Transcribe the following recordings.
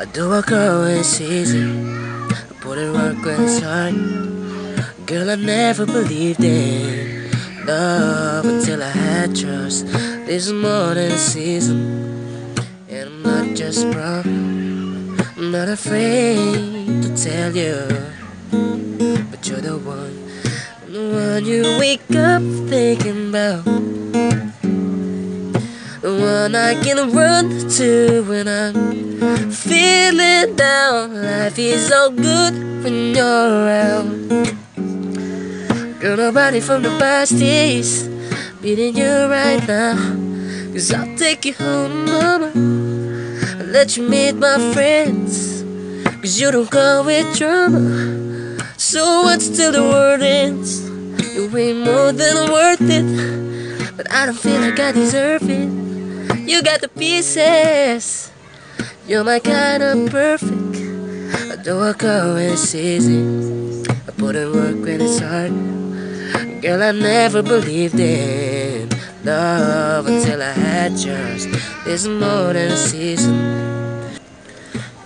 a girl when it's easy. I put in work when it's hard. Girl, I never believed in love until I had trust. This is more than a season, and I'm not just proud. I'm not afraid to tell you, but you're the one, the one you wake up thinking about. One I can run to when I'm feeling down. Life is all good when you're around. Girl, nobody from the past is beating you right now. Cause I'll take you home, mama. I'll let you meet my friends. Cause you don't come with drama. So what's till the world ends? You ain't more than worth it. But I don't feel like I deserve it. You got the pieces. You're my kind of perfect. I do girl when it's easy. I put in work when it's hard. Girl, I never believed in love until I had yours. There's more than a season.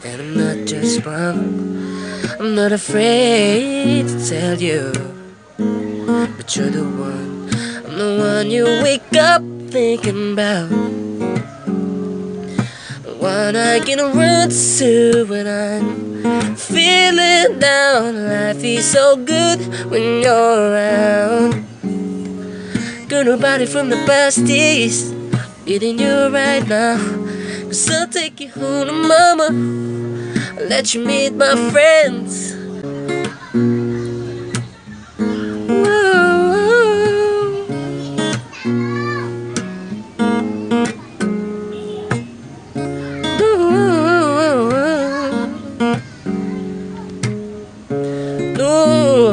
And I'm not just wrong. I'm not afraid to tell you. But you're the one. I'm the one you wake up thinking about one I can run to when I'm feeling down. Life is so good when you're around. Girl, nobody from the past is beating you right now. Cause I'll take you home to mama. I'll let you meet my friends.